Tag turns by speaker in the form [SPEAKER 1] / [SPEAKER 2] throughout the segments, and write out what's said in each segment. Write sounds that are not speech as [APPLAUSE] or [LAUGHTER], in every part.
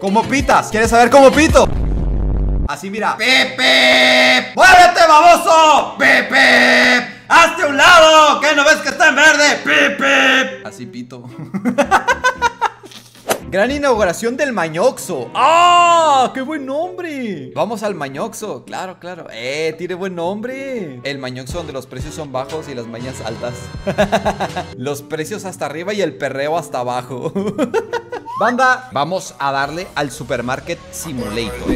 [SPEAKER 1] ¿Cómo pitas? ¿Quieres saber cómo pito? Así mira. ¡Pepe! ¡Muévete, baboso! ¡Pepe! ¡Hazte un lado! ¿Qué no ves que está en verde? ¡Pepe! Así pito. [LAUGHS] Gran inauguración del Mañoxo. ¡Ah! ¡Qué buen nombre! Vamos al Mañoxo. Claro, claro. ¡Eh! Tiene buen nombre. El Mañoxo donde los precios son bajos y las mañas altas. [LAUGHS] los precios hasta arriba y el perreo hasta abajo. [LAUGHS] Banda, vamos a darle al Supermarket Simulator.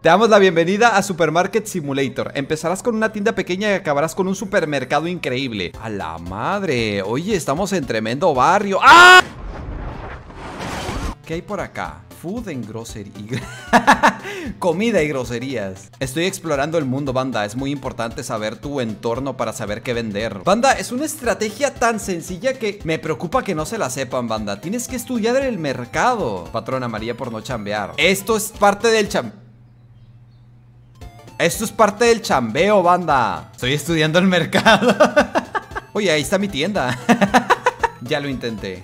[SPEAKER 1] Te damos la bienvenida a Supermarket Simulator. Empezarás con una tienda pequeña y acabarás con un supermercado increíble. A la madre. Oye, estamos en tremendo barrio. ¡Ah! ¿Qué hay por acá? Food and grocery. [LAUGHS] Comida y groserías. Estoy explorando el mundo, banda. Es muy importante saber tu entorno para saber qué vender. Banda, es una estrategia tan sencilla que me preocupa que no se la sepan, banda. Tienes que estudiar el mercado. Patrona María por no chambear. Esto es parte del cham... Esto es parte del chambeo, banda. Estoy estudiando el mercado. [LAUGHS] Oye, ahí está mi tienda. [LAUGHS] ya lo intenté.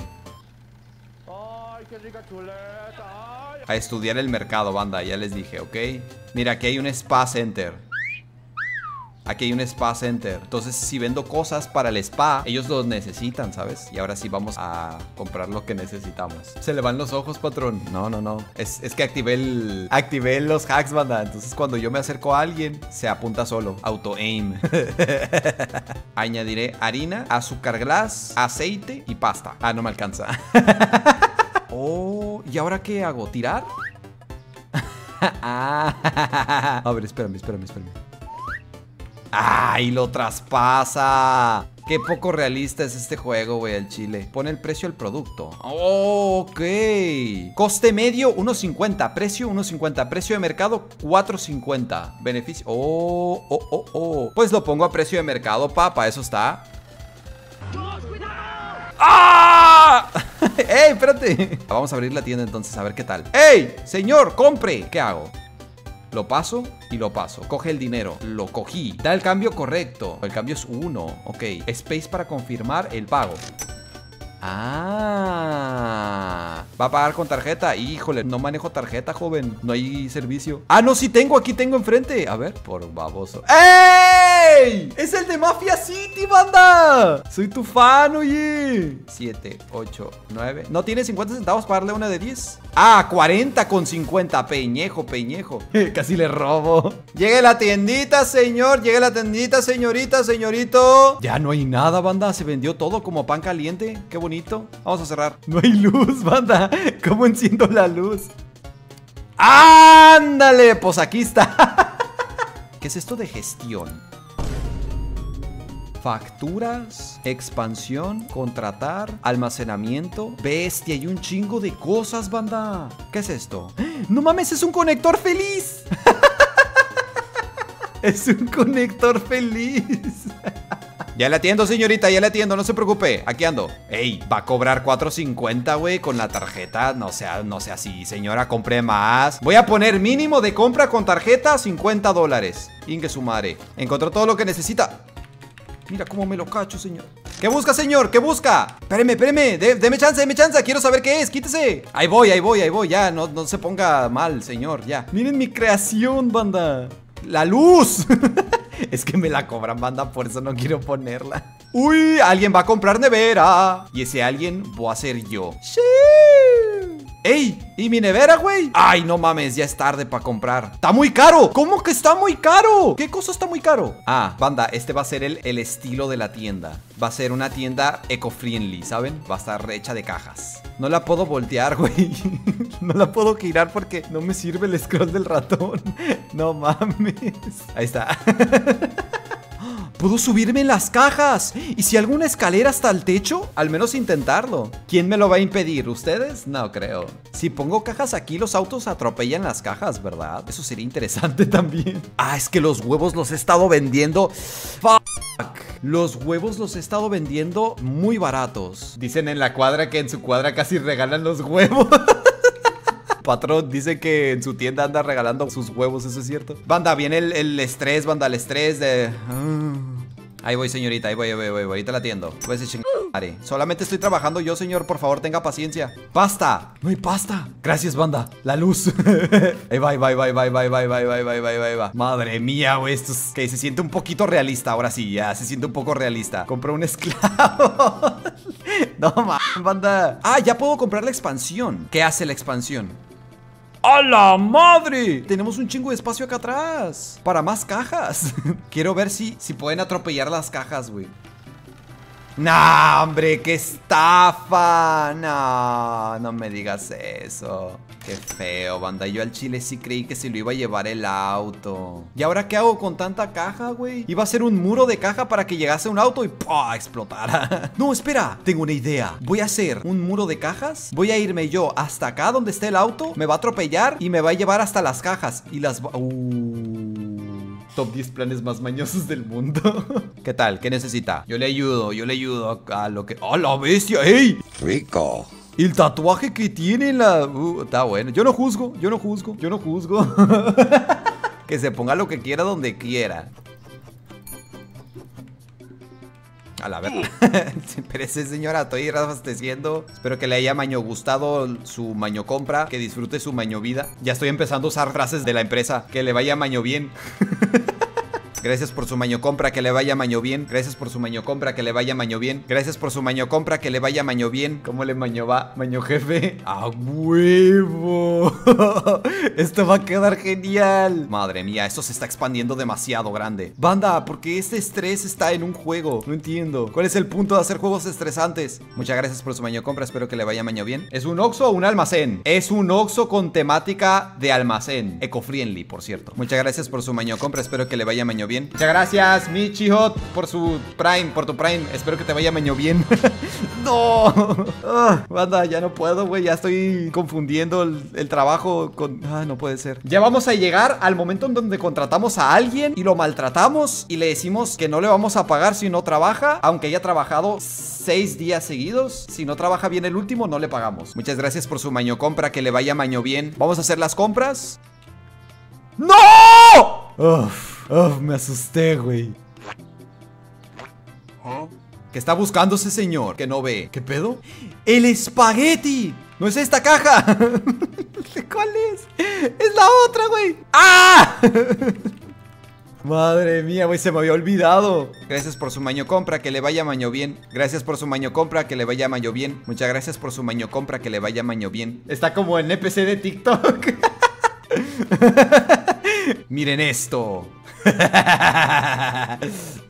[SPEAKER 1] A estudiar el mercado, banda. Ya les dije, ¿ok? Mira, aquí hay un spa center. Aquí hay un spa center. Entonces, si vendo cosas para el spa, ellos lo necesitan, ¿sabes? Y ahora sí vamos a comprar lo que necesitamos. Se le van los ojos, patrón. No, no, no. Es, que activé el. Activé los hacks, banda. Entonces, cuando yo me acerco a alguien, se apunta solo. Auto aim. [LAUGHS] Añadiré harina, azúcar glass, aceite y pasta. Ah, no me alcanza. [LAUGHS] oh, ¿y ahora qué hago? ¿Tirar? [LAUGHS] ah. A ver, espérame, espérame, espérame. ¡Ay, lo traspasa! Qué poco realista es este juego, güey, el chile. Pone el precio del producto. ok. Coste medio, 1.50. Precio, 1.50. Precio de mercado, 4.50. Beneficio. Oh, oh, oh, oh. Pues lo pongo a precio de mercado, papá. Eso está. ¡Ah! [LAUGHS] ¡Ey, espérate! Vamos a abrir la tienda entonces, a ver qué tal. ¡Ey! Señor, compre. ¿Qué hago? Lo paso y lo paso. Coge el dinero. Lo cogí. Da el cambio correcto. El cambio es uno. Ok. Space para confirmar el pago. Ah, va a pagar con tarjeta. Híjole, no manejo tarjeta, joven. No hay servicio. Ah, no, sí tengo. Aquí tengo enfrente. A ver, por baboso. ¡Ey! Es el de Mafia City, banda. Soy tu fan, oye. 7, 8, 9. ¿No tiene 50 centavos para darle una de 10? Ah, 40 con 50. Peñejo, peñejo. [LAUGHS] Casi le robo. Llegue la tiendita, señor. Llegue la tiendita, señorita, señorito. Ya no hay nada, banda. Se vendió todo como pan caliente. Qué bonito. Vamos a cerrar. No hay luz, [LAUGHS] banda. ¿Cómo enciendo la luz? ¡Ándale! Pues aquí está. [LAUGHS] ¿Qué es esto de gestión? Facturas, expansión, contratar, almacenamiento. Bestia, hay un chingo de cosas, banda. ¿Qué es esto? [GASPS] ¡No mames, es un conector feliz! [LAUGHS] es un conector feliz. [LAUGHS] Ya le atiendo, señorita, ya le atiendo, no se preocupe. Aquí ando. Ey, va a cobrar 4.50, güey, con la tarjeta. No sea, no sea así, señora, compré más. Voy a poner mínimo de compra con tarjeta 50 dólares. Ingue su madre. Encontró todo lo que necesita. Mira cómo me lo cacho, señor. ¿Qué busca, señor? ¿Qué busca? Espéreme, espéreme. deme chance, deme chance. Quiero saber qué es. Quítese. Ahí voy, ahí voy, ahí voy. Ya, no, no se ponga mal, señor. Ya. Miren mi creación, banda. La luz. [LAUGHS] Es que me la cobran banda, por eso no quiero ponerla. Uy, alguien va a comprar nevera. Y ese alguien voy a ser yo. Sí. ¡Ey! ¿Y mi nevera, güey? Ay, no mames, ya es tarde para comprar ¡Está muy caro! ¿Cómo que está muy caro? ¿Qué cosa está muy caro? Ah, banda, este va a ser el, estilo de la tienda Va a ser una tienda eco-friendly, ¿saben? Va a estar hecha de cajas No la puedo voltear, [LAUGHS] güey No la puedo girar porque no me sirve el scroll del ratón [LAUGHS] No mames Ahí está [LAUGHS] Puedo subirme en las cajas. ¿Y si alguna escalera hasta el techo? Al menos intentarlo. ¿Quién me lo va a impedir? ¿Ustedes? No creo. Si pongo cajas aquí, los autos atropellan las cajas, ¿verdad? Eso sería interesante [LAUGHS] también. Ah, es que los huevos los he estado vendiendo. Fuck. Los huevos los he estado vendiendo muy baratos. Dicen en la cuadra que en su cuadra casi regalan los huevos. [LAUGHS] Patrón dice que en su tienda anda regalando sus huevos, ¿eso es cierto? Banda, viene el, estrés, banda, el estrés de... Ah. Ahí voy, señorita, ahí voy, ahí voy, ahí voy, ahorita la atiendo. Decir Vale, solamente estoy trabajando yo, señor. Por favor, tenga paciencia. ¡Pasta! No hay pasta. Gracias, banda. La luz. [LAUGHS] ahí va, ahí va, ahí va, ahí va, ahí va, ahí va, va. Madre mía, güey. Esto es que se siente un poquito realista. Ahora sí, ya se siente un poco realista. Compré un esclavo. [LAUGHS] no mames, banda. Ah, ya puedo comprar la expansión. ¿Qué hace la expansión? ¡A la madre! Tenemos un chingo de espacio acá atrás. Para más cajas. [LAUGHS] Quiero ver si, si pueden atropellar las cajas, güey Nah, hombre, qué estafa No, no me digas eso Qué feo, banda. Yo al chile sí creí que se lo iba a llevar el auto. ¿Y ahora qué hago con tanta caja, güey? Iba a ser un muro de caja para que llegase un auto y ¡pah! explotara. [LAUGHS] no, espera. Tengo una idea. Voy a hacer un muro de cajas. Voy a irme yo hasta acá donde esté el auto. Me va a atropellar y me va a llevar hasta las cajas. Y las va... Uh top 10 planes más mañosos del mundo. [LAUGHS] ¿Qué tal? ¿Qué necesita? Yo le ayudo, yo le ayudo a, lo que... ¡Oh, la bestia! ¡Ey!
[SPEAKER 2] Rico.
[SPEAKER 1] El tatuaje que tiene la... Uh, está bueno. Yo no juzgo, yo no juzgo, yo no juzgo. [LAUGHS] que se ponga lo que quiera donde quiera. A la verdad. [LAUGHS] Pero ese señora, estoy abasteciendo. Espero que le haya maño gustado su maño compra. Que disfrute su maño vida. Ya estoy empezando a usar frases de la empresa. Que le vaya maño bien. [LAUGHS] Gracias por su maño compra, que le vaya maño bien. Gracias por su maño compra, que le vaya maño bien. Gracias por su maño compra, que le vaya maño bien. ¿Cómo le maño va? Maño jefe. ¡A huevo! [LAUGHS] Esto va a quedar genial. Madre mía, esto se está expandiendo demasiado grande. Banda, ¿por qué este estrés está en un juego? No entiendo. ¿Cuál es el punto de hacer juegos estresantes? Muchas gracias por su maño compra, espero que le vaya maño bien. ¿Es un Oxo o un almacén? Es un Oxo con temática de almacén. Eco-friendly, por cierto. Muchas gracias por su maño compra, espero que le vaya maño bien bien. Muchas gracias, Michihot, por su Prime, por tu Prime. Espero que te vaya meño bien. [LAUGHS] no. Banda, ya no puedo, güey. Ya estoy confundiendo el, trabajo con... Ah, no puede ser. Ya vamos a llegar al momento en donde contratamos a alguien y lo maltratamos y le decimos que no le vamos a pagar si no trabaja, aunque haya trabajado seis días seguidos. Si no trabaja bien el último, no le pagamos. Muchas gracias por su maño compra, que le vaya maño bien. Vamos a hacer las compras. ¡No! Uf. Oh, me asusté, güey. ¿Qué está buscando ese señor? Que no ve. ¿Qué pedo? ¡El espagueti! ¡No es esta caja! [LAUGHS] ¿Cuál es? ¡Es la otra, güey! ¡Ah! [LAUGHS] Madre mía, güey, se me había olvidado. Gracias por su maño compra, que le vaya maño bien. Gracias por su maño compra, que le vaya maño bien. Muchas gracias por su maño compra, que le vaya maño bien. Está como el NPC de TikTok. [LAUGHS] Miren esto. [LAUGHS]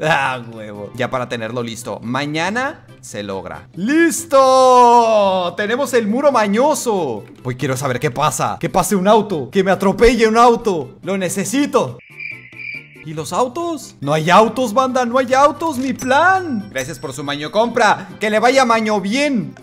[SPEAKER 1] ah, huevo. Ya para tenerlo listo. Mañana se logra. ¡Listo! Tenemos el muro mañoso. Pues quiero saber qué pasa. Que pase un auto. Que me atropelle un auto. Lo necesito. ¿Y los autos? No hay autos, banda, no hay autos, mi plan Gracias por su maño compra Que le vaya maño bien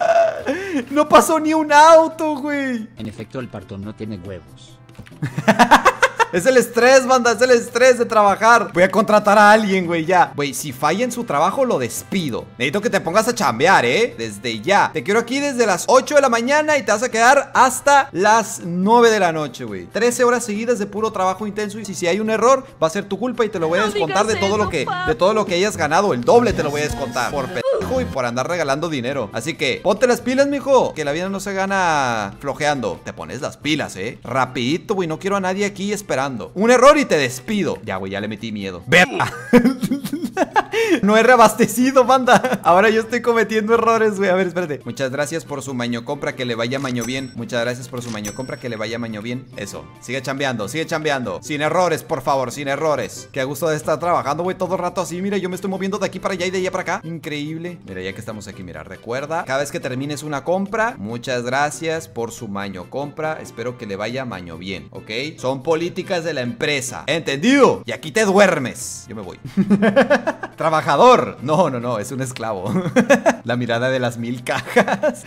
[SPEAKER 1] [LAUGHS] No pasó ni un auto, güey
[SPEAKER 3] En efecto, el partón no tiene huevos [LAUGHS]
[SPEAKER 1] Es el estrés, banda, es el estrés de trabajar. Voy a contratar a alguien, güey, ya. Güey, si falla en su trabajo, lo despido. Necesito que te pongas a chambear, ¿eh? Desde ya. Te quiero aquí desde las 8 de la mañana Y te vas a quedar hasta las 9 de la noche, güey. 13 horas seguidas de puro trabajo intenso Y si, hay un error, va a ser tu culpa Y te lo voy a descontar de todo lo que De todo lo que hayas ganado. El doble te lo voy a descontar. Por y por andar regalando dinero Así que, ponte las pilas, mijo Que la vida no se gana flojeando Te pones las pilas, ¿eh? Rapidito, güey No quiero a nadie aquí esperando un error y te despido. Ya, güey, ya le metí miedo. ¡Verla! [LAUGHS] no he reabastecido, banda. Ahora yo estoy cometiendo errores, güey. A ver, espérate. Muchas gracias por su maño compra, que le vaya maño bien. Muchas gracias por su maño compra, que le vaya maño bien. Eso. Sigue chambeando, sigue chambeando. Sin errores, por favor, sin errores. Qué gusto de estar trabajando, güey, todo el rato así. Mira, yo me estoy moviendo de aquí para allá y de allá para acá. Increíble. Mira, ya que estamos aquí, mira, recuerda. Cada vez que termines una compra, muchas gracias por su maño compra. Espero que le vaya maño bien, ¿ok? Son políticas de la empresa. ¿Entendido? Y aquí te duermes. Yo me voy. [LAUGHS] Trabajador. No, no, no, es un esclavo. [LAUGHS] La mirada de las mil cajas.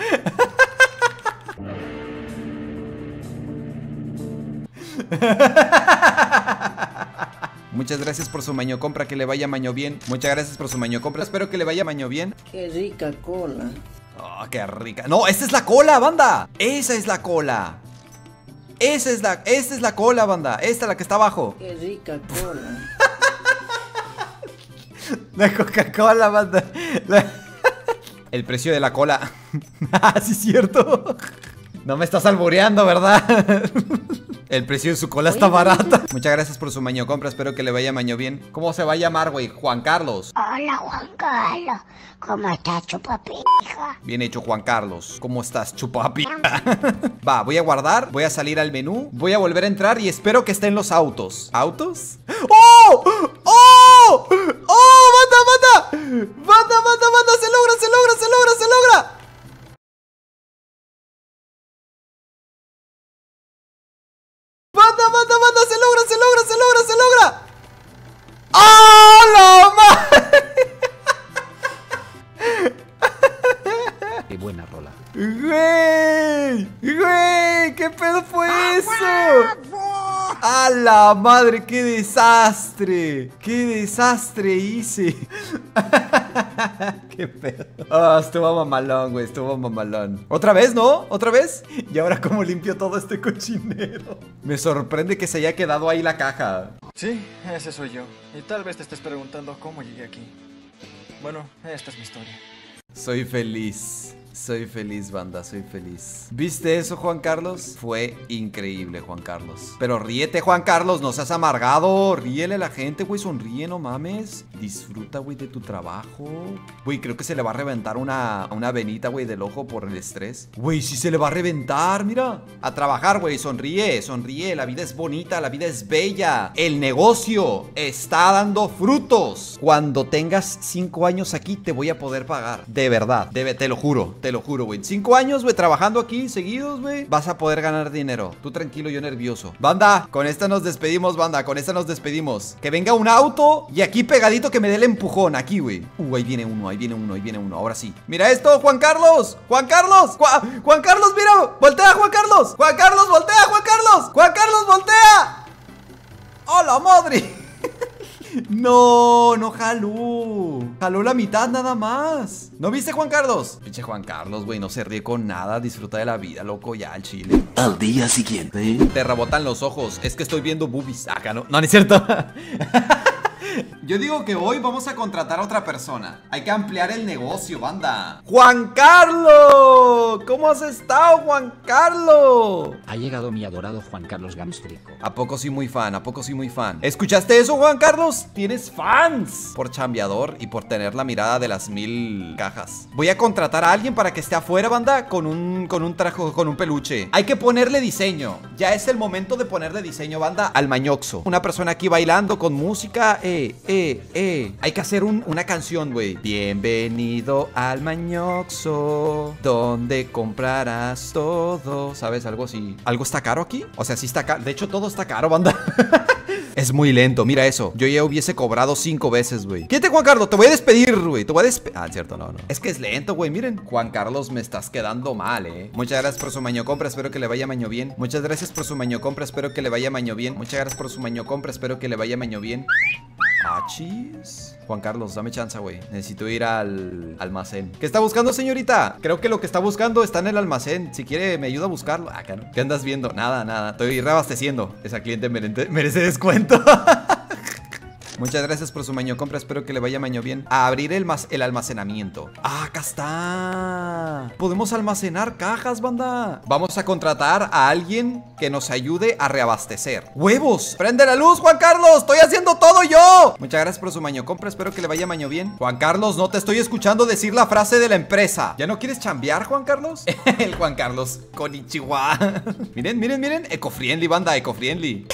[SPEAKER 1] [LAUGHS] Muchas gracias por su maño compra, que le vaya maño bien. Muchas gracias por su maño compra, espero que le vaya maño bien.
[SPEAKER 2] Qué rica cola.
[SPEAKER 1] Oh, qué rica. No, esta es la cola, banda. Esa es la cola. Esa es la, esta es la cola, banda. Esta es la que está abajo.
[SPEAKER 2] Qué rica cola. [LAUGHS]
[SPEAKER 1] La Coca-Cola, banda. [LAUGHS] El precio de la cola. [LAUGHS] ah, sí, es cierto. No me estás alboreando, ¿verdad? El precio de su cola está barata. Muchas gracias por su maño compra. Espero que le vaya maño bien. ¿Cómo se va a llamar, güey? Juan Carlos.
[SPEAKER 4] Hola Juan Carlos, ¿cómo estás, chupapija?
[SPEAKER 1] Bien hecho, Juan Carlos. ¿Cómo estás, chupapi? Va, voy a guardar, voy a salir al menú, voy a volver a entrar y espero que estén los autos. ¿Autos? ¡Oh! ¡Oh! ¡Oh! ¡Banda, banda! ¡Banda, banda, banda! ¡Se logra, se logra, se logra, se logra! ¡Banda, banda, banda! ¡Se logra, se logra, se logra, se logra! ¡Ah, la madre!
[SPEAKER 3] Qué buena rola.
[SPEAKER 1] ¡Güey! ¡Güey! ¿Qué pedo fue eso? ¡A la madre! ¡Qué desastre! ¡Qué desastre hice! [LAUGHS] ¡Qué pedo! Ah, estuvo mamalón, güey. Estuvo mamalón. ¿Otra vez, no? ¿Otra vez? ¿Y ahora cómo limpio todo este cochinero? Me sorprende que se haya quedado ahí la caja.
[SPEAKER 5] Sí, ese soy yo. Y tal vez te estés preguntando cómo llegué aquí. Bueno, esta es mi historia.
[SPEAKER 1] Soy feliz. Soy feliz, banda, soy feliz. ¿Viste eso, Juan Carlos? Fue increíble, Juan Carlos. Pero ríete, Juan Carlos, no seas amargado. Ríele a la gente, güey, sonríe, no mames. Disfruta, güey, de tu trabajo. Güey, creo que se le va a reventar una, una venita, güey, del ojo por el estrés. Güey, sí se le va a reventar, mira. A trabajar, güey, sonríe, sonríe. La vida es bonita, la vida es bella. El negocio está dando frutos. Cuando tengas cinco años aquí, te voy a poder pagar. De verdad, te lo juro. Te lo juro, güey. Cinco años, güey, trabajando aquí seguidos, güey. Vas a poder ganar dinero. Tú tranquilo, yo nervioso. Banda, con esta nos despedimos, banda. Con esta nos despedimos. Que venga un auto y aquí pegadito que me dé el empujón. Aquí, güey. Uh, ahí viene uno, ahí viene uno, ahí viene uno. Ahora sí. Mira esto, Juan Carlos. Juan Carlos. Juan, Juan Carlos, mira. Voltea, Juan Carlos. Juan Carlos, voltea, Juan Carlos. Juan Carlos, voltea. ¡Hola, madre! [LAUGHS] No, no jaló. Jaló la mitad nada más. ¿No viste, Juan Carlos? Pinche Juan Carlos, güey, no se ríe con nada. Disfruta de la vida, loco, ya al chile.
[SPEAKER 2] Al día siguiente.
[SPEAKER 1] Te rebotan los ojos. Es que estoy viendo boobies. Acá no. No, no es cierto. [LAUGHS] Yo digo que hoy vamos a contratar a otra persona. Hay que ampliar el negocio, banda. ¡Juan Carlos! ¿Cómo has estado, Juan Carlos?
[SPEAKER 3] Ha llegado mi adorado Juan Carlos Gamstrico.
[SPEAKER 1] ¿A poco soy muy fan? ¿A poco soy muy fan? ¿Escuchaste eso, Juan Carlos? Tienes fans. Por chambeador y por tener la mirada de las mil cajas. Voy a contratar a alguien para que esté afuera, banda, con un, con un trajo, con un peluche. Hay que ponerle diseño. Ya es el momento de ponerle diseño, banda, al mañoxo. Una persona aquí bailando con música. Eh, eh, eh. Hay que hacer un- una canción, güey. Bienvenido al mañoxo, donde comprarás todo. ¿Sabes? Algo así. ¿Algo está caro aquí? O sea, sí está caro. De hecho, todo está caro, banda. [LAUGHS] Es muy lento, mira eso. Yo ya hubiese cobrado cinco veces, güey. Quédate, Juan Carlos, te voy a despedir, güey. Te voy a despedir. Ah, cierto, no, no. Es que es lento, güey. Miren, Juan Carlos, me estás quedando mal, eh. Muchas gracias por su maño compra, espero que le vaya maño bien. Muchas gracias por su maño compra, espero que le vaya maño bien. Muchas gracias por su maño compra, espero que le vaya maño bien. Ah, chis. Juan Carlos, dame chance, güey. Necesito ir al almacén. ¿Qué está buscando, señorita? Creo que lo que está buscando está en el almacén. Si quiere, me ayuda a buscarlo. No. ¿Qué andas viendo? Nada, nada. Estoy reabasteciendo. Esa cliente [LAUGHS] merece descuento. [LAUGHS] Muchas gracias por su maño compra. Espero que le vaya maño bien. A abrir el, el almacenamiento. Ah, acá está. Podemos almacenar cajas, banda. Vamos a contratar a alguien que nos ayude a reabastecer. ¡Huevos! ¡Prende la luz, Juan Carlos! ¡Estoy haciendo todo yo! Muchas gracias por su maño compra. Espero que le vaya maño bien. Juan Carlos, no te estoy escuchando decir la frase de la empresa. ¿Ya no quieres chambear, Juan Carlos? [LAUGHS] el Juan Carlos con Ichiwa. [LAUGHS] miren, miren, miren. Eco-friendly, banda, eco-friendly.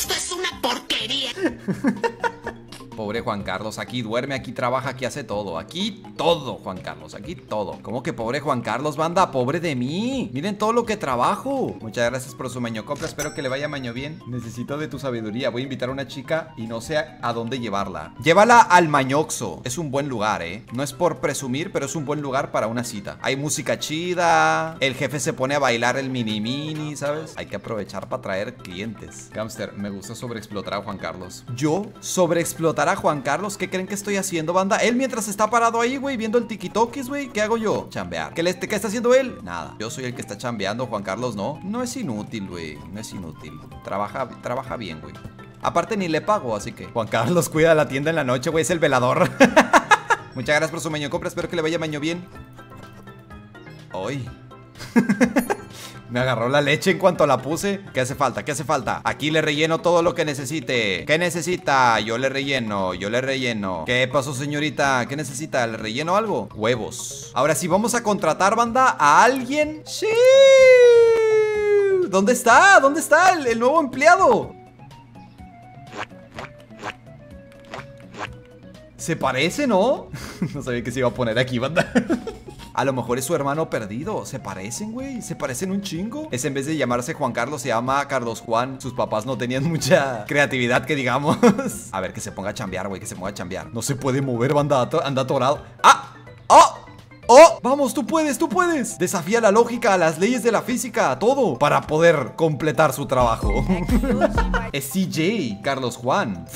[SPEAKER 1] [LAUGHS] Pobre Juan Carlos, aquí duerme, aquí trabaja, aquí hace todo. Aquí todo, Juan Carlos, aquí todo. ¿Cómo que pobre Juan Carlos, banda? Pobre de mí. Miren todo lo que trabajo. Muchas gracias por su maño compra. Espero que le vaya maño bien. Necesito de tu sabiduría. Voy a invitar a una chica y no sé a dónde llevarla. Llévala al Mañoxo. Es un buen lugar, ¿eh? No es por presumir, pero es un buen lugar para una cita. Hay música chida. El jefe se pone a bailar el mini mini, ¿sabes? Hay que aprovechar para traer clientes. Gamster, me gusta sobreexplotar a Juan Carlos. ¿Yo? ¿Sobreexplotar a Juan Carlos? ¿Qué creen que estoy haciendo, banda? Él mientras está parado ahí, güey, viendo el tikitokis, güey. ¿Qué hago yo? Chambear. ¿Qué, le- ¿Qué está haciendo él? Nada. Yo soy el que está chambeando, Juan Carlos no. No es inútil, güey. No es inútil. Trabaja, trabaja bien, güey. Aparte ni le pago, así que... Juan Carlos cuida la tienda en la noche, güey. Es el velador. [LAUGHS] Muchas gracias por su maño compra. Espero que le vaya maño bien. ¡Ay! [LAUGHS] Me agarró la leche en cuanto la puse. ¿Qué hace falta? ¿Qué hace falta? Aquí le relleno todo lo que necesite. ¿Qué necesita? Yo le relleno, yo le relleno. ¿Qué pasó, señorita? ¿Qué necesita? ¿Le relleno algo? Huevos. Ahora sí, vamos a contratar, banda, a alguien. ¡Sí! ¿Dónde está? ¿Dónde está el, nuevo empleado? Se parece, ¿no? [LAUGHS] no sabía que se iba a poner aquí, banda. [LAUGHS] A lo mejor es su hermano perdido. Se parecen, güey. Se parecen un chingo. Es en vez de llamarse Juan Carlos, se llama Carlos Juan. Sus papás no tenían [LAUGHS] mucha creatividad, que digamos. [LAUGHS] A ver, que se ponga a chambear, güey. Que se ponga a chambear. No se puede mover, banda. Anda atorado. ¡Ah! Vamos, tú puedes, tú puedes. Desafía la lógica, las leyes de la física, todo para poder completar su trabajo. es CJ, Carlos Juan.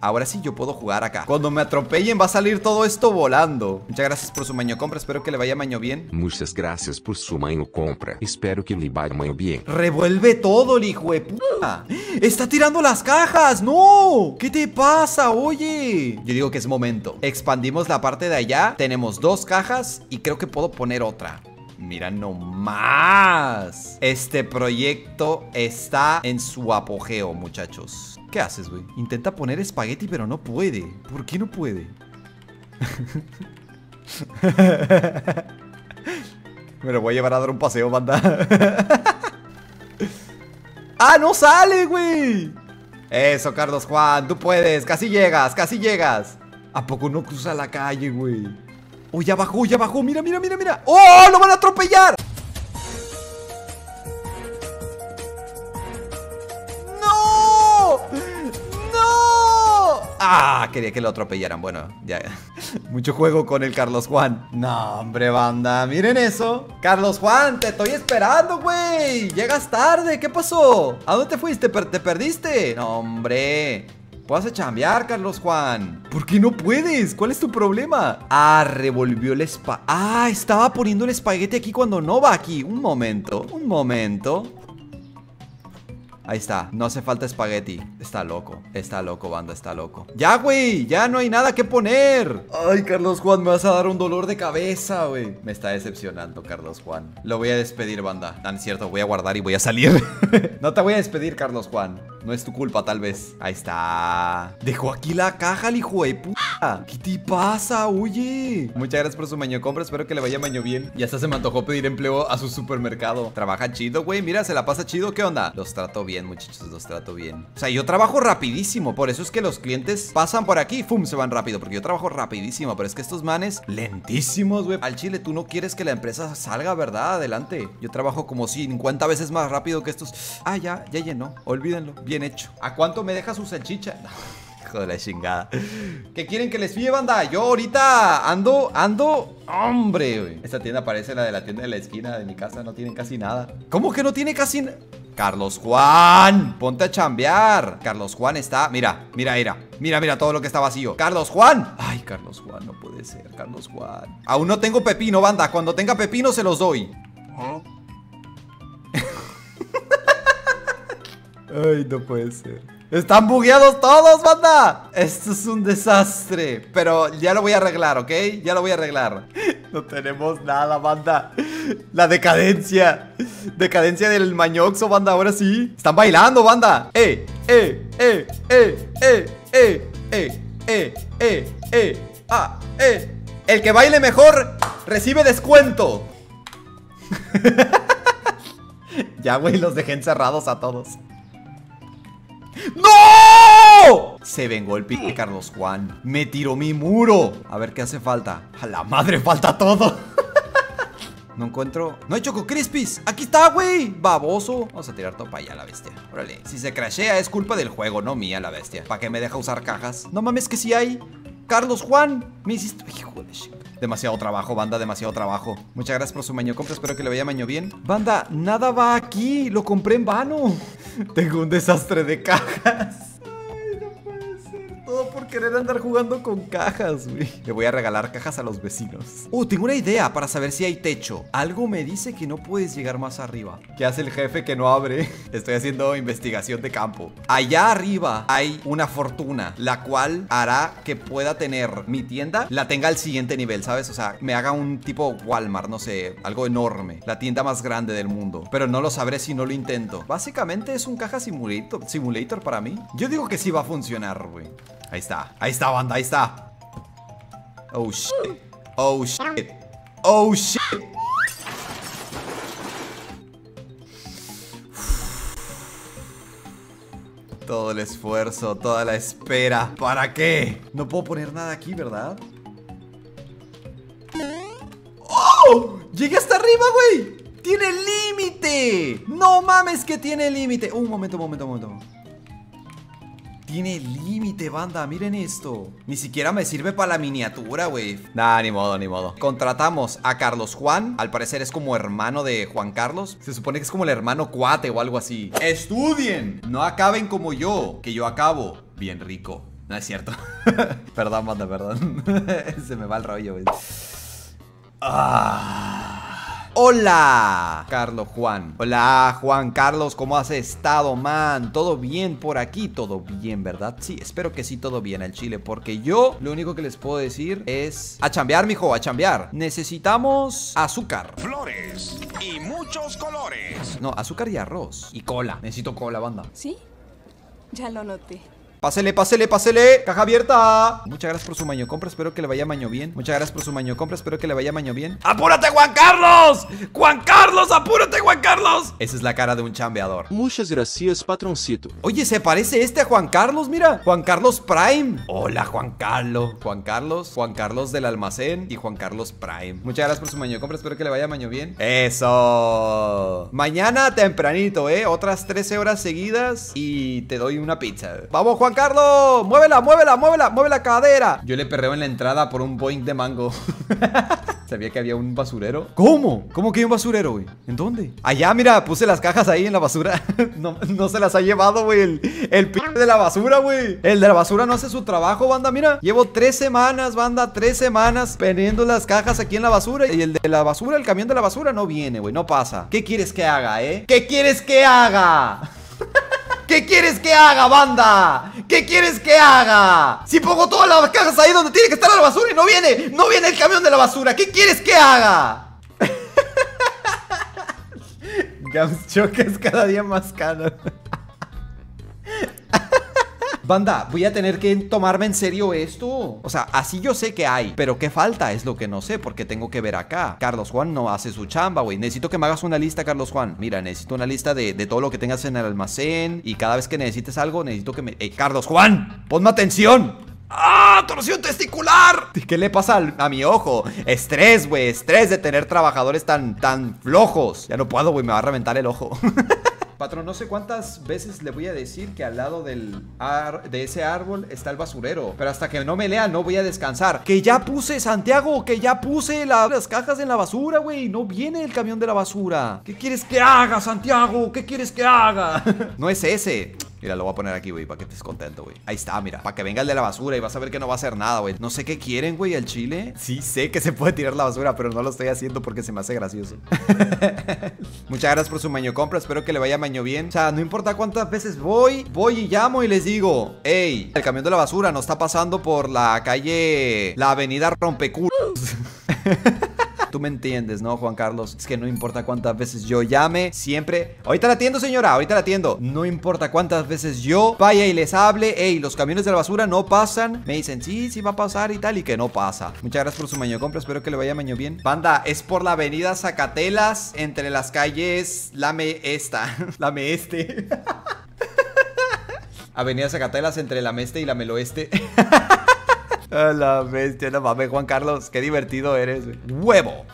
[SPEAKER 1] Ahora sí yo puedo jugar acá. Cuando me atropellen va a salir todo esto volando. Muchas gracias por su maño compra. Espero que le vaya maño bien.
[SPEAKER 6] Muchas gracias por su maño compra. Espero que le vaya maño bien.
[SPEAKER 1] Revuelve todo, el hijo de puta. Está tirando las cajas. No. ¿Qué te pasa? Oye. Yo digo que es momento. Expandimos la parte de allá. Tenemos dos cajas y creo que puedo poner otra. Mira nomás. Este proyecto está en su apogeo, muchachos. ¿Qué haces, güey? Intenta poner espagueti, pero no puede. ¿Por qué no puede? [LAUGHS] Me lo voy a llevar a dar un paseo, banda. [LAUGHS] ¡Ah, no sale, güey! Eso, Carlos Juan, tú puedes. Casi llegas, casi llegas. ¿A poco no cruza la calle, güey? ¡Oh, ya bajó, ya bajó! ¡Mira, mira, mira, mira! ¡Oh, lo van a atropellar! ¡No! ¡No! Ah, quería que lo atropellaran. Bueno, ya. [LAUGHS] Mucho juego con el Carlos Juan. No, hombre, banda. Miren eso. Carlos Juan, te estoy esperando, güey. Llegas tarde. ¿Qué pasó? ¿A dónde te fuiste? ¿Per- ¿Te perdiste? No, hombre. Puedes chambear, Carlos Juan. ¿Por qué no puedes? ¿Cuál es tu problema? Ah, revolvió el spa. Ah, estaba poniendo el espagueti aquí cuando no va aquí. Un momento, un momento. Ahí está, no hace falta espagueti Está loco, está loco, banda, está loco Ya, güey, ya no hay nada que poner Ay, Carlos Juan, me vas a dar un dolor de cabeza, güey Me está decepcionando, Carlos Juan Lo voy a despedir, banda es cierto, voy a guardar y voy a salir [LAUGHS] No te voy a despedir, Carlos Juan No es tu culpa, tal vez. Ahí está. Dejó aquí la caja, el hijo de puta. ¿Qué te pasa, oye? Muchas gracias por su maño compra, espero que le vaya maño bien. Y hasta se me antojó pedir empleo a su supermercado. Trabaja chido, güey, mira, se la pasa chido. ¿Qué onda? Los trato bien, muchachos, los trato bien. O sea, yo trabajo rapidísimo. Por eso es que los clientes pasan por aquí. ¡Fum! Se van rápido, porque yo trabajo rapidísimo. Pero es que estos manes, lentísimos, güey. Al chile, tú no quieres que la empresa salga, ¿verdad? Adelante. Yo trabajo como 50 veces más rápido que estos. Ah, ya, ya llenó, olvídenlo. Bien hecho ¿A cuánto me deja su salchicha? [LAUGHS] Hijo de la chingada. ¿Qué quieren que les pide, banda? Yo ahorita ando, ando. Hombre, güey. Esta tienda parece la de la tienda de la esquina de mi casa. No tienen casi nada. ¿Cómo que no tiene casi nada? Carlos Juan, ponte a chambear. Carlos Juan está. Mira, mira, mira. Mira, mira todo lo que está vacío. Carlos Juan. Ay, Carlos Juan, no puede ser. Carlos Juan. Aún no tengo pepino, banda. Cuando tenga pepino se los doy. Ay, no puede ser. Están bugueados todos, banda. Esto es un desastre. Pero ya lo voy a arreglar, ¿ok? Ya lo voy a arreglar. No tenemos nada, banda. La decadencia. Decadencia del mañoxo, banda. Ahora sí. Están bailando, banda. Eh, eh, eh, eh, eh, eh, eh, eh, eh, eh. Ah, eh. El que baile mejor recibe descuento. ya, güey, los dejé encerrados a todos. ¡No! Se vengó el pique Carlos Juan. Me tiró mi muro. A ver qué hace falta. A la madre falta todo. No encuentro. No hay Choco Crispis. Aquí está, güey. Baboso. Vamos a tirar todo para allá la bestia. Órale. Si se crashea es culpa del juego, no mía la bestia. ¿Para qué me deja usar cajas? No mames que sí hay. Carlos Juan. Me hiciste. Hijo de. Demasiado trabajo, banda, demasiado trabajo. Muchas gracias por su maño compra, espero que le vaya maño bien. Banda, nada va aquí, lo compré en vano. [LAUGHS] Tengo un desastre de cajas. Todo por querer andar jugando con cajas, güey. Le voy a regalar cajas a los vecinos. Uh, tengo una idea para saber si hay techo. Algo me dice que no puedes llegar más arriba. ¿Qué hace el jefe que no abre? [LAUGHS] Estoy haciendo investigación de campo. Allá arriba hay una fortuna, la cual hará que pueda tener mi tienda, la tenga al siguiente nivel, ¿sabes? O sea, me haga un tipo Walmart, no sé, algo enorme. La tienda más grande del mundo. Pero no lo sabré si no lo intento. Básicamente es un caja simulator, simulator para mí. Yo digo que sí va a funcionar, güey. Ahí está, ahí está, banda, ahí está. Oh shit. Oh shit. Oh shit. Todo el esfuerzo, toda la espera. ¿Para qué? No puedo poner nada aquí, ¿verdad? ¡Oh! ¡Llegué hasta arriba, güey! ¡Tiene límite! ¡No mames que tiene límite! Un momento, un momento, un momento. Tiene límite, banda, miren esto. Ni siquiera me sirve para la miniatura, güey. Nah, ni modo, ni modo. Contratamos a Carlos Juan. Al parecer es como hermano de Juan Carlos. Se supone que es como el hermano cuate o algo así. ¡Estudien! No acaben como yo Que yo acabo bien rico. No es cierto. [LAUGHS] Perdón, banda, perdón. [LAUGHS] Se me va el rollo, güey. Ah Hola, Carlos Juan. Hola, Juan Carlos, ¿cómo has estado, man? ¿Todo bien por aquí? ¿Todo bien, verdad? Sí, espero que sí, todo bien el Chile, porque yo lo único que les puedo decir es a chambear, mijo, a chambear. Necesitamos azúcar.
[SPEAKER 7] Flores y muchos colores.
[SPEAKER 1] No, azúcar y arroz. Y cola. Necesito cola, banda.
[SPEAKER 8] ¿Sí? Ya lo noté.
[SPEAKER 1] Pásele, pásele, pásele. Caja abierta. Muchas gracias por su maño compra. Espero que le vaya maño bien. Muchas gracias por su maño compra. Espero que le vaya maño bien. ¡Apúrate, Juan Carlos! ¡Juan Carlos! ¡Apúrate, Juan Carlos! Esa es la cara de un chambeador.
[SPEAKER 9] Muchas gracias, patroncito.
[SPEAKER 1] Oye, se parece este a Juan Carlos, mira. Juan Carlos Prime. Hola, Juan Carlos. Juan Carlos, Juan Carlos del almacén y Juan Carlos Prime. Muchas gracias por su maño compra. Espero que le vaya maño bien. Eso. Mañana tempranito, ¿eh? Otras 13 horas seguidas y te doy una pizza. Vamos, Juan Carlos. Muévela, muévela, muévela, mueve la cadera. Yo le perreo en la entrada por un boing de mango. [LAUGHS] Sabía que había un basurero. ¿Cómo? ¿Cómo que hay un basurero, güey? ¿En dónde? Allá, mira, puse las cajas ahí en la basura. [LAUGHS] no, no se las ha llevado, güey. El, el p de la basura, güey. El de la basura no hace su trabajo, banda. Mira, llevo tres semanas, banda, tres semanas poniendo las cajas aquí en la basura. Y el de la basura, el camión de la basura, no viene, güey. No pasa. ¿Qué quieres que haga, eh? ¿Qué quieres que haga? [LAUGHS] ¿Qué quieres que haga, banda? ¿Qué quieres que haga? Si pongo todas las cajas ahí donde tiene que estar la basura y no viene, no viene el camión de la basura. ¿Qué quieres que haga? [LAUGHS] Gams Choque es cada día más caro. Banda, voy a tener que tomarme en serio esto. O sea, así yo sé que hay. Pero qué falta es lo que no sé, porque tengo que ver acá. Carlos Juan no hace su chamba, güey. Necesito que me hagas una lista, Carlos Juan. Mira, necesito una lista de, de todo lo que tengas en el almacén. Y cada vez que necesites algo, necesito que me. ¡Ey, Carlos Juan! ¡Ponme atención! ¡Ah! ¡Torsión testicular! ¿Qué le pasa a mi ojo? Estrés, güey. Estrés de tener trabajadores tan, tan flojos. Ya no puedo, güey. Me va a reventar el ojo. [LAUGHS] Patrón, no sé cuántas veces le voy a decir que al lado del ar- de ese árbol está el basurero. Pero hasta que no me lea, no voy a descansar. Que ya puse, Santiago, que ya puse la- las cajas en la basura, güey. No viene el camión de la basura. ¿Qué quieres que haga, Santiago? ¿Qué quieres que haga? [LAUGHS] no es ese. Mira, lo voy a poner aquí, güey, para que estés contento, güey. Ahí está, mira. Para que venga el de la basura y vas a ver que no va a hacer nada, güey. No sé qué quieren, güey, el chile. Sí, sé que se puede tirar la basura, pero no lo estoy haciendo porque se me hace gracioso. [LAUGHS] Muchas gracias por su maño compra. Espero que le vaya maño bien. O sea, no importa cuántas veces voy, voy y llamo y les digo, hey, el camión de la basura no está pasando por la calle, la avenida Rompeculos. [LAUGHS] Tú me entiendes, ¿no, Juan Carlos? Es que no importa cuántas veces yo llame, siempre... Ahorita la atiendo, señora, ahorita la atiendo. No importa cuántas veces yo vaya y les hable, hey, los camiones de la basura no pasan. Me dicen, sí, sí va a pasar y tal, y que no pasa. Muchas gracias por su maño compra, espero que le vaya maño bien. Banda, es por la avenida Zacatelas, entre las calles Lame esta, [LAUGHS] Lame este. [LAUGHS] Avenida Zacatelas entre la Meste y la Meloeste. [LAUGHS] A la bestia, no mames, Juan Carlos, qué divertido eres. Huevo.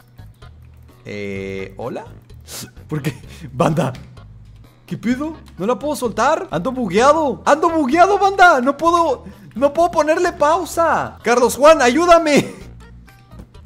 [SPEAKER 1] Eh, ¿hola? [LAUGHS] ¿Por qué? Banda. ¿Qué pedo? ¿No la puedo soltar? Ando bugueado. Ando bugueado, banda. No puedo. No puedo ponerle pausa. Carlos Juan, ayúdame.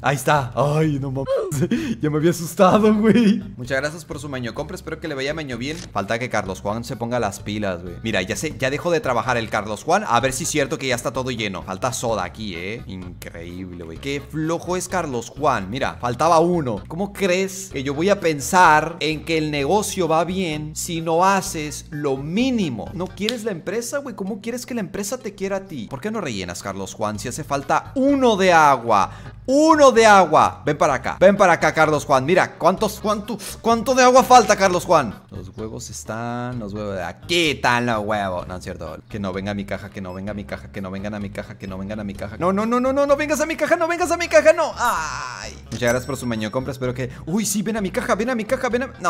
[SPEAKER 1] Ahí está. Ay, no mames. Ya me había asustado, güey. Muchas gracias por su maño compra. Espero que le vaya maño bien. Falta que Carlos Juan se ponga las pilas, güey. Mira, ya sé, ya dejó de trabajar el Carlos Juan. A ver si es cierto que ya está todo lleno. Falta soda aquí, eh. Increíble, güey. Qué flojo es Carlos Juan. Mira, faltaba uno. ¿Cómo crees que yo voy a pensar en que el negocio va bien si no haces lo mínimo? ¿No quieres la empresa, güey? ¿Cómo quieres que la empresa te quiera a ti? ¿Por qué no rellenas, Carlos Juan, si hace falta uno de agua? Uno de agua. Ven para acá. Ven para acá, Carlos Juan. Mira, ¿cuántos, cuánto, cuánto de agua falta, Carlos Juan? Los huevos están, los huevos de aquí están los huevos. No es cierto. Que no venga a mi caja, que no venga a mi caja, que no vengan a mi caja, que no vengan a mi caja. No, no, no, no, no, no vengas a mi caja, no vengas a mi caja, no. Ay. Muchas gracias por su maño compra. Espero que. Uy, sí, ven a mi caja, ven a mi caja, ven a. No.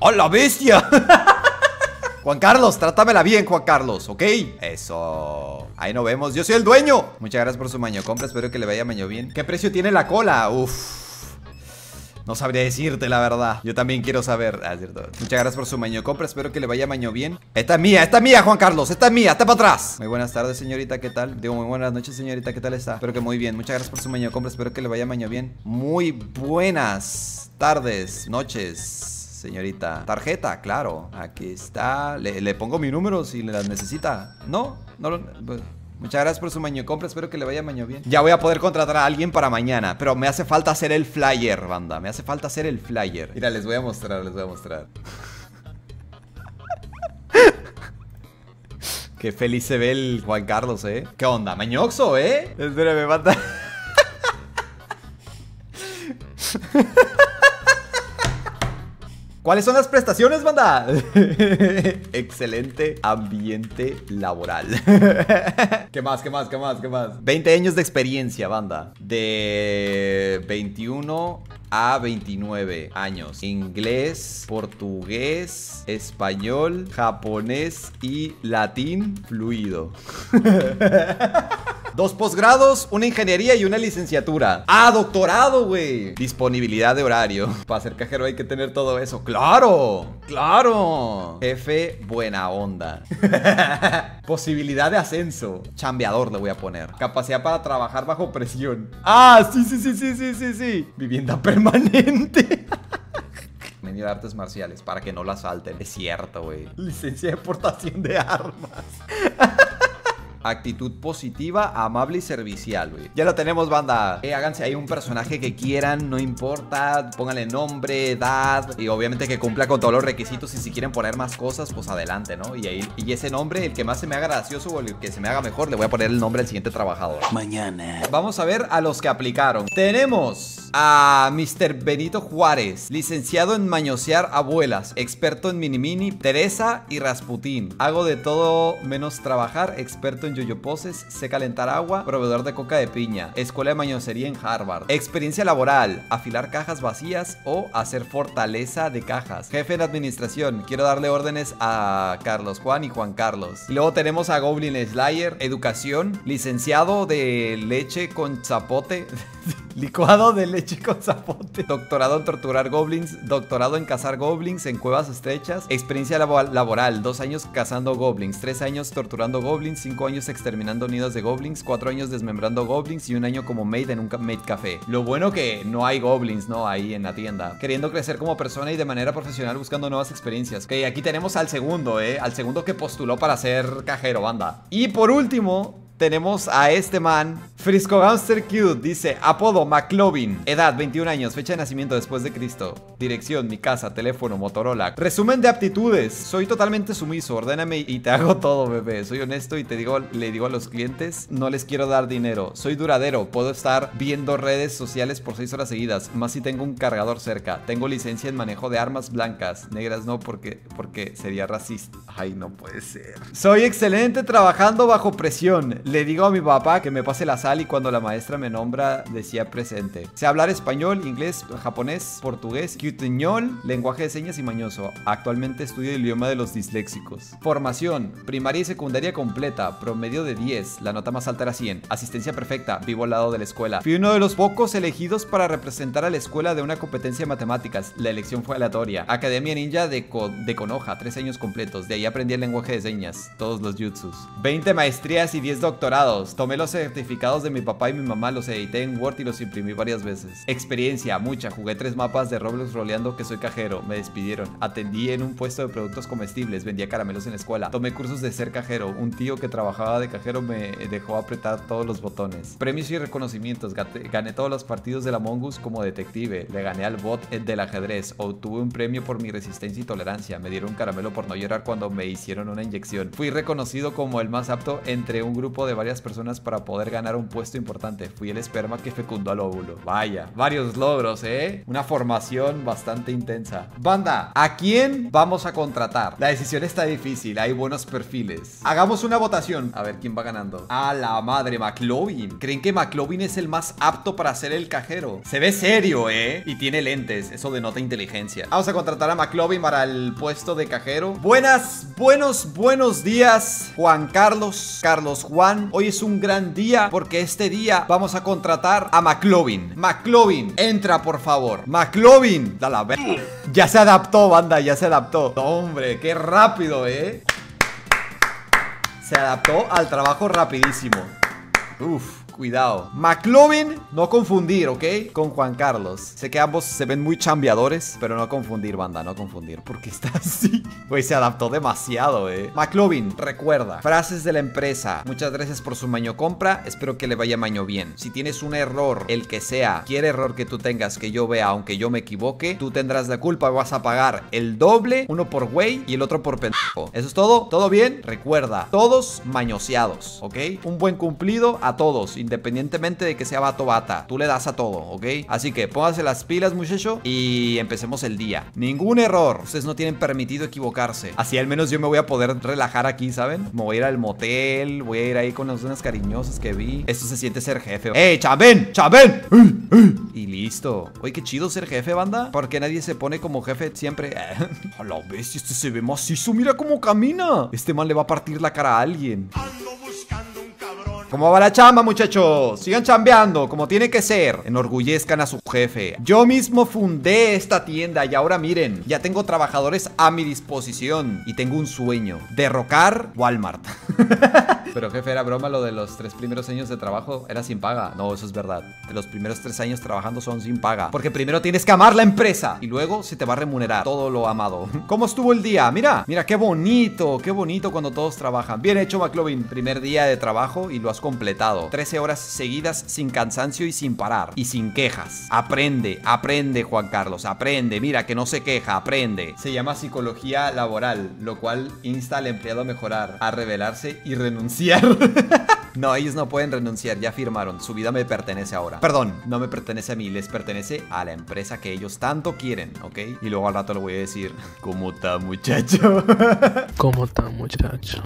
[SPEAKER 1] ¡Oh, la bestia! [LAUGHS] Juan Carlos, trátamela bien, Juan Carlos, ¿ok? Eso. Ahí nos vemos. Yo soy el dueño. Muchas gracias por su maño compra. Espero que le vaya maño bien. ¿Qué precio tiene la cola? Uf. No sabría decirte la verdad. Yo también quiero saber. Ah, cierto. Muchas gracias por su maño compra. Espero que le vaya maño bien. Esta es mía, esta es mía, Juan Carlos. Esta es mía, está para atrás. Muy buenas tardes, señorita. ¿Qué tal? Digo, muy buenas noches, señorita. ¿Qué tal está? Espero que muy bien. Muchas gracias por su maño compra. Espero que le vaya maño bien. Muy buenas tardes, noches. Señorita, tarjeta, claro, aquí está. Le, le pongo mi número si las necesita. No, no lo. pues, Muchas gracias por su maño compra, espero que le vaya maño bien. Ya voy a poder contratar a alguien para mañana, pero me hace falta hacer el flyer, banda. Me hace falta hacer el flyer. Mira, les voy a mostrar, les voy a mostrar. [LAUGHS] Qué feliz se ve el Juan Carlos, ¿eh? ¿Qué onda? ¿Mañoxo, eh? Espera, me mata. [LAUGHS] ¿Cuáles son las prestaciones, banda? [LAUGHS] Excelente ambiente laboral. [LAUGHS] ¿Qué más, qué más, qué más, qué más? 20 años de experiencia, banda. De 21 a 29 años. Inglés, portugués, español, japonés y latín fluido. [LAUGHS] Dos posgrados, una ingeniería y una licenciatura. Ah, doctorado, güey. Disponibilidad de horario. Para ser cajero hay que tener todo eso. ¡Claro! ¡Claro! Jefe, buena onda. [LAUGHS] Posibilidad de ascenso. Chambeador le voy a poner. Capacidad para trabajar bajo presión. Ah, sí, sí, sí, sí, sí, sí, sí. Vivienda permanente. Medio de artes marciales para que no la salten. Es cierto, güey. Licencia de portación de armas. Actitud positiva, amable y servicial, güey. Ya lo tenemos, banda. Eh, háganse ahí un personaje que quieran, no importa. Pónganle nombre, edad. Y obviamente que cumpla con todos los requisitos. Y si quieren poner más cosas, pues adelante, ¿no? Y ahí, y ese nombre, el que más se me haga gracioso o el que se me haga mejor, le voy a poner el nombre al siguiente trabajador.
[SPEAKER 2] Mañana.
[SPEAKER 1] Vamos a ver a los que aplicaron. Tenemos a Mr. Benito Juárez, licenciado en mañosear abuelas, experto en mini mini, Teresa y Rasputín. Hago de todo menos trabajar, experto en yoyo poses, sé calentar agua, proveedor de coca de piña, escuela de mañosería en Harvard. Experiencia laboral, afilar cajas vacías o hacer fortaleza de cajas. Jefe en administración, quiero darle órdenes a Carlos Juan y Juan Carlos. Y luego tenemos a Goblin Slayer, educación, licenciado de leche con zapote. [LAUGHS] Licuado de leche con zapote. Doctorado en torturar goblins. Doctorado en cazar goblins en cuevas estrechas. Experiencia labo- laboral. Dos años cazando goblins. Tres años torturando goblins. Cinco años exterminando nidos de goblins. Cuatro años desmembrando goblins. Y un año como maid en un maid café. Lo bueno que no hay goblins, ¿no? Ahí en la tienda. Queriendo crecer como persona y de manera profesional buscando nuevas experiencias. Ok, aquí tenemos al segundo, ¿eh? Al segundo que postuló para ser cajero, banda. Y por último, tenemos a este man, Frisco Gangster Cute, dice apodo McLovin, edad 21 años, fecha de nacimiento después de Cristo, dirección, mi casa, teléfono, Motorola. Resumen de aptitudes, soy totalmente sumiso, ordéname y te [LAUGHS] hago todo, bebé. Soy honesto y te digo, le digo a los clientes, no les quiero dar dinero. Soy duradero, puedo estar viendo redes sociales por 6 horas seguidas, más si tengo un cargador cerca. Tengo licencia en manejo de armas blancas, negras no porque porque sería racista. Ay, no puede ser. Soy excelente trabajando bajo presión. Le digo a mi papá que me pase la sal y cuando la maestra me nombra decía presente. Sé hablar español, inglés, japonés, portugués, cuteñol, lenguaje de señas y mañoso. Actualmente estudio el idioma de los disléxicos. Formación, primaria y secundaria completa, promedio de 10, la nota más alta era 100. Asistencia perfecta, vivo al lado de la escuela. Fui uno de los pocos elegidos para representar a la escuela de una competencia de matemáticas. La elección fue aleatoria. Academia Ninja de, Ko- de Konoha, 3 años completos. De ahí aprendí el lenguaje de señas, todos los jutsus. 20 maestrías y 10 doctorados doctorados. Tomé los certificados de mi papá y mi mamá, los edité en Word y los imprimí varias veces. Experiencia, mucha. Jugué tres mapas de Roblox roleando que soy cajero. Me despidieron. Atendí en un puesto de productos comestibles. Vendía caramelos en la escuela. Tomé cursos de ser cajero. Un tío que trabajaba de cajero me dejó apretar todos los botones. Premios y reconocimientos. Gané todos los partidos de la Mongoose como detective. Le gané al bot del ajedrez. Obtuve un premio por mi resistencia y tolerancia. Me dieron un caramelo por no llorar cuando me hicieron una inyección. Fui reconocido como el más apto entre un grupo de varias personas para poder ganar un puesto importante. Fui el esperma que fecundó al óvulo. Vaya, varios logros, ¿eh? Una formación bastante intensa. Banda, ¿a quién vamos a contratar? La decisión está difícil, hay buenos perfiles. Hagamos una votación. A ver quién va ganando. A la madre, McLovin. ¿Creen que McLovin es el más apto para ser el cajero? Se ve serio, ¿eh? Y tiene lentes, eso denota inteligencia. Vamos a contratar a McLovin para el puesto de cajero. Buenas, buenos, buenos días, Juan Carlos, Carlos Juan. Hoy es un gran día porque este día vamos a contratar a McLovin. McLovin, entra por favor. McLovin, da la ver. Ya se adaptó, banda, ya se adaptó. Hombre, qué rápido, ¿eh? Se adaptó al trabajo rapidísimo. Uf, cuidado. McLovin, no confundir, ¿ok? Con Juan Carlos. Sé que ambos se ven muy chambeadores, pero no confundir, banda, no confundir. Porque está [LAUGHS] así. Pues se adaptó demasiado, ¿eh? McLovin, recuerda. Frases de la empresa. Muchas gracias por su maño compra. Espero que le vaya maño bien. Si tienes un error, el que sea, cualquier error que tú tengas que yo vea, aunque yo me equivoque, tú tendrás la culpa. Vas a pagar el doble, uno por güey y el otro por pendejo. Eso es todo. ¿Todo bien? Recuerda, todos mañoseados, ¿ok? Un buen cumplido a todos, independientemente de que sea vato bata. Tú le das a todo, ¿ok? Así que póngase las pilas, muchacho, y empecemos el día. Ningún error. Ustedes no tienen permitido equivocarse. Así al menos yo me voy a poder relajar aquí, ¿saben? Me voy a ir al motel, voy a ir ahí con las unas cariñosas que vi. Esto se siente ser jefe. ¡Ey! ¡Chaben! ¡Ey, ey! Y listo. Oye, qué chido ser jefe, banda. Porque nadie se pone como jefe siempre. [LAUGHS] a la bestia, este se ve macizo. Mira cómo camina. Este man le va a partir la cara a alguien. ¿Cómo va la chamba, muchachos? Sigan chambeando, como tiene que ser. Enorgullezcan a su jefe. Yo mismo fundé esta tienda y ahora miren, ya tengo trabajadores a mi disposición. Y tengo un sueño. Derrocar Walmart. [LAUGHS] Pero jefe, era broma lo de los tres primeros años de trabajo. Era sin paga. No, eso es verdad. Los primeros tres años trabajando son sin paga. Porque primero tienes que amar la empresa. Y luego se te va a remunerar todo lo amado. [LAUGHS] ¿Cómo estuvo el día? Mira, mira qué bonito. Qué bonito cuando todos trabajan. Bien hecho, McLovin. Primer día de trabajo y lo has completado. 13 horas seguidas sin cansancio y sin parar. Y sin quejas. Aprende, aprende, Juan Carlos. Aprende. Mira que no se queja. Aprende. Se llama psicología laboral, lo cual insta al empleado a mejorar, a rebelarse y renunciar. [LAUGHS] No, ellos no pueden renunciar, ya firmaron. Su vida me pertenece ahora. Perdón, no me pertenece a mí, les pertenece a la empresa que ellos tanto quieren, ¿ok? Y luego al rato le voy a decir, [LAUGHS] ¿cómo está, muchacho? [LAUGHS]
[SPEAKER 10] ¿Cómo está, muchacho?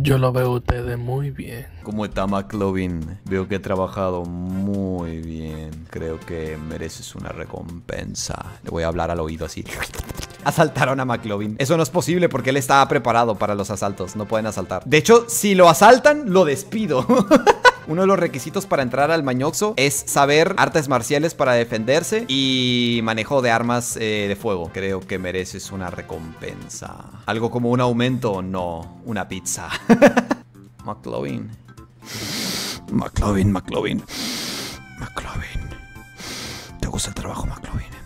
[SPEAKER 10] Yo lo veo a ustedes muy bien.
[SPEAKER 1] ¿Cómo está, McLovin? Veo que he trabajado muy bien. Creo que mereces una recompensa. Le voy a hablar al oído así. Asaltaron a McLovin. Eso no es posible porque él estaba preparado para los asaltos. No pueden asaltar. De hecho, si lo asaltan, lo despido. [LAUGHS] Uno de los requisitos para entrar al Mañoxo es saber artes marciales para defenderse y manejo de armas eh, de fuego. Creo que mereces una recompensa. Algo como un aumento, no, una pizza. [LAUGHS] McLovin. McLovin, McLovin. McLovin. ¿Te gusta el trabajo, McLovin?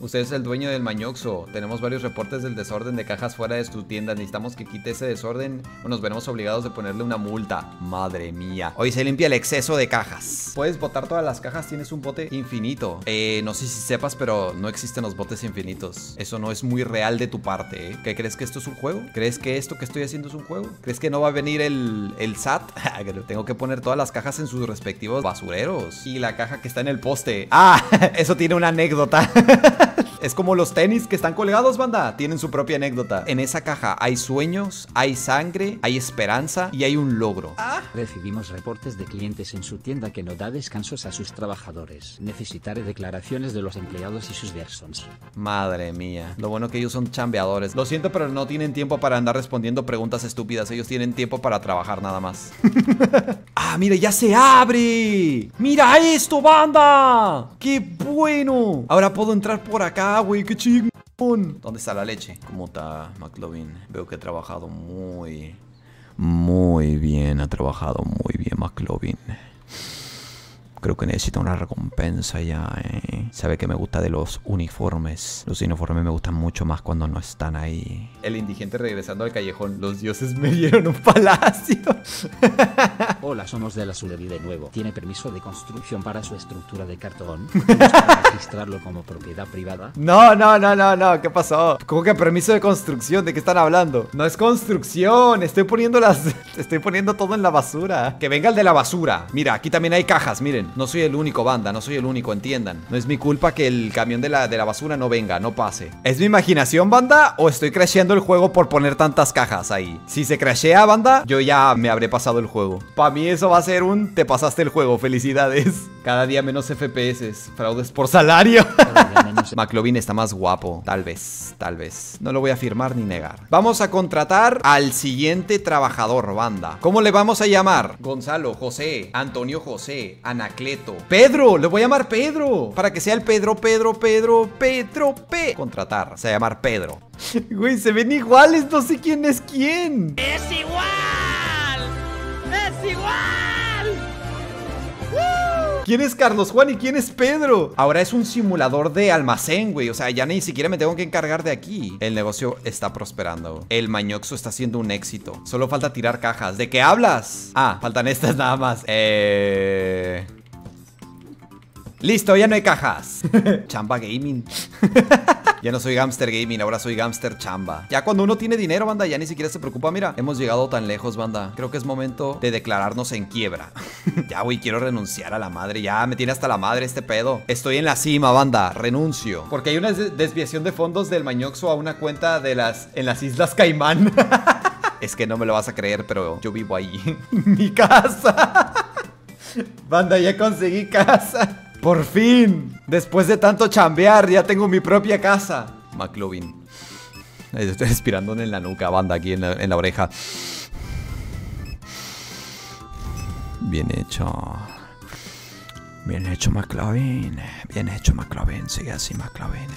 [SPEAKER 1] Usted es el dueño del Mañoxo. Tenemos varios reportes del desorden de cajas fuera de su tienda. Necesitamos que quite ese desorden o nos veremos obligados de ponerle una multa. Madre mía. Hoy se limpia el exceso de cajas. Puedes botar todas las cajas. Tienes un bote infinito. Eh, no sé si sepas, pero no existen los botes infinitos. Eso no es muy real de tu parte, ¿eh? ¿Qué crees que esto es un juego? ¿Crees que esto que estoy haciendo es un juego? ¿Crees que no va a venir el, el SAT? [LAUGHS] Tengo que poner todas las cajas en sus respectivos basureros. Y la caja que está en el poste. Ah, [LAUGHS] eso tiene una anécdota. [LAUGHS] [LAUGHS] Es como los tenis que están colgados, banda. Tienen su propia anécdota. En esa caja hay sueños, hay sangre, hay esperanza y hay un logro.
[SPEAKER 3] Recibimos reportes de clientes en su tienda que no da descansos a sus trabajadores. Necesitaré declaraciones de los empleados y sus versons.
[SPEAKER 1] Madre mía. Lo bueno que ellos son chambeadores. Lo siento, pero no tienen tiempo para andar respondiendo preguntas estúpidas. Ellos tienen tiempo para trabajar nada más. [LAUGHS] ¡Ah, mira, ya se abre! ¡Mira esto, banda! ¡Qué bueno! Ahora puedo entrar por acá, güey. ¡Qué chingón! ¿Dónde está la leche? ¿Cómo está, McLovin? Veo que he trabajado muy... Muy bien, ha trabajado muy bien McLovin. Creo que necesita una recompensa ya, ¿eh? Sabe que me gusta de los uniformes. Los uniformes me gustan mucho más cuando no están ahí. El indigente regresando al callejón. Los dioses me [LAUGHS] dieron un palacio. [LAUGHS]
[SPEAKER 3] Hola, somos de la Sulevi de nuevo. ¿Tiene permiso de construcción para su estructura de cartón? [LAUGHS] ¿Tenemos para registrarlo como propiedad privada?
[SPEAKER 1] No, no, no, no, no. ¿Qué pasó? ¿Cómo que permiso de construcción? ¿De qué están hablando? No es construcción. Estoy poniendo las... [LAUGHS] Estoy poniendo todo en la basura. Que venga el de la basura. Mira, aquí también hay cajas, miren. No soy el único, banda. No soy el único, entiendan. No es mi culpa que el camión de la, de la basura no venga, no pase. ¿Es mi imaginación, banda? ¿O estoy crasheando el juego por poner tantas cajas ahí? Si se crashea, banda, yo ya me habré pasado el juego. Para mí eso va a ser un te pasaste el juego. Felicidades. Cada día menos FPS. Fraudes por salario. [LAUGHS] McLovin está más guapo. Tal vez, tal vez. No lo voy a afirmar ni negar. Vamos a contratar al siguiente trabajador, banda. ¿Cómo le vamos a llamar? Gonzalo, José, Antonio José, Anacleto. Pedro, le voy a llamar Pedro. Para que sea el Pedro, Pedro, Pedro, Pedro, P. Contratar, se va a llamar Pedro. [LAUGHS] Güey, se ven iguales, no sé quién es quién.
[SPEAKER 11] ¡Es igual! ¡Es igual!
[SPEAKER 1] ¿Quién es Carlos Juan y quién es Pedro? Ahora es un simulador de almacén, güey. O sea, ya ni siquiera me tengo que encargar de aquí. El negocio está prosperando. El mañoxo está siendo un éxito. Solo falta tirar cajas. ¿De qué hablas? Ah, faltan estas nada más. Eh... Listo, ya no hay cajas. [LAUGHS] Chamba Gaming. [LAUGHS] ya no soy Gamster Gaming, ahora soy Gamster Chamba. Ya cuando uno tiene dinero, banda, ya ni siquiera se preocupa. Mira, hemos llegado tan lejos, banda. Creo que es momento de declararnos en quiebra. [LAUGHS] ya, güey, quiero renunciar a la madre. Ya me tiene hasta la madre este pedo. Estoy en la cima, banda. Renuncio. Porque hay una des- desviación de fondos del Mañoxo a una cuenta de las en las Islas Caimán. [LAUGHS] es que no me lo vas a creer, pero yo vivo ahí. [LAUGHS] Mi casa. Banda, ya conseguí casa. Por fin. Después de tanto chambear, ya tengo mi propia casa. McLovin. Estoy respirando en la nuca, banda, aquí en la, en la oreja. Bien hecho. Bien hecho, McLovin. Bien hecho, McLovin. Sigue así, McLovin.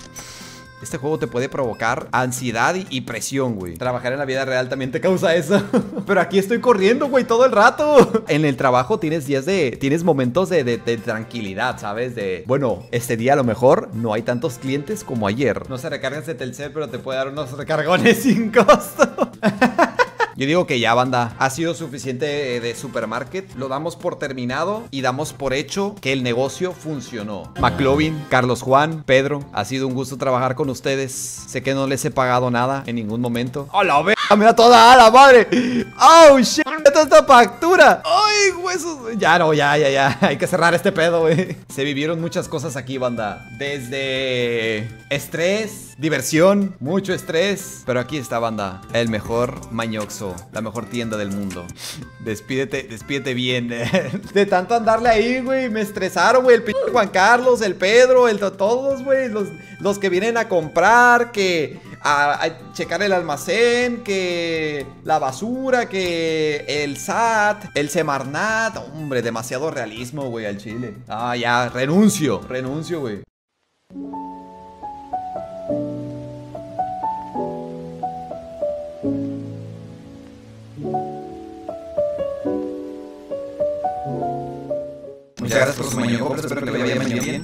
[SPEAKER 1] Este juego te puede provocar ansiedad y, presión, güey. Trabajar en la vida real también te causa eso. [LAUGHS] Pero aquí estoy corriendo, güey, todo el rato. [LAUGHS] En el trabajo tienes días de. Tienes momentos de tranquilidad, ¿sabes? De. Bueno, este día a lo mejor no hay tantos clientes como ayer. No se recargas de Telcel, pero te puede dar unos recargones [LAUGHS] sin costo. Yo digo que ya, banda, ha sido suficiente eh, de supermarket. Lo damos por terminado y damos por hecho que el negocio funcionó. McLovin, Carlos Juan, Pedro, ha sido un gusto trabajar con ustedes. Sé que no les he pagado nada en ningún momento. ¡A la verga! ¡Mira toda a la madre! ¡Oh, shit! ¡Esta esta factura! ¡Ay, huesos! Ya no, ya, ya, ya. [LAUGHS] Hay que cerrar este pedo, güey. Se vivieron muchas cosas aquí, banda. Desde estrés, diversión, mucho estrés. Pero aquí está, banda. El mejor Mañoxo. La mejor tienda del mundo. Despídete, despídete bien. [LAUGHS] De tanto andarle ahí, güey. Me estresaron, güey. El p Juan Carlos, el Pedro, el todos, güey. Los, los que vienen a comprar, que a, a checar el almacén, que la basura, que el SAT, el Semarnat. Hombre, demasiado realismo, güey, al chile. Ah, ya, renuncio, renuncio, güey. Muchas gracias por su mañana, espero que le vaya mañana bien.